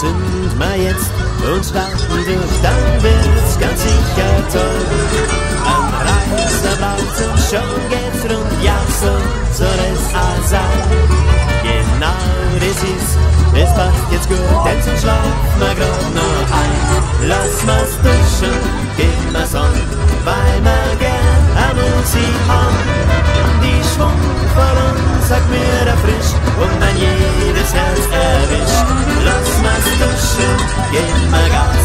sind wir jetzt und starten durch, dann wird's ganz sicher toll. Am Reiserblatt und schon geht's rund, ja, so soll es auch sein. Genau das ist, es passt jetzt gut, denn zum Schlafen wir grad noch ein. Lass mal's duschen, gib mal's an, weil wir gern am Musik haben. Die Schwung von uns sagt mir erfrischt gib mal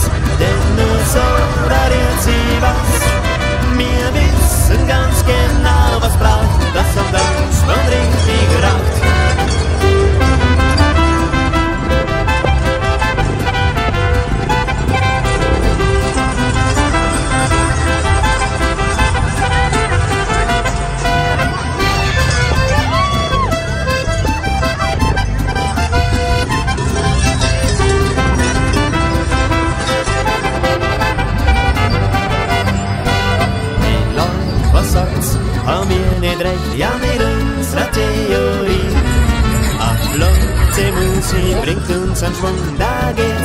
Haben wir nicht recht? Ja, mit unserer Theorie. Ach, flotte Musik bringt uns an Schwung, da geht's gleich mal dahin.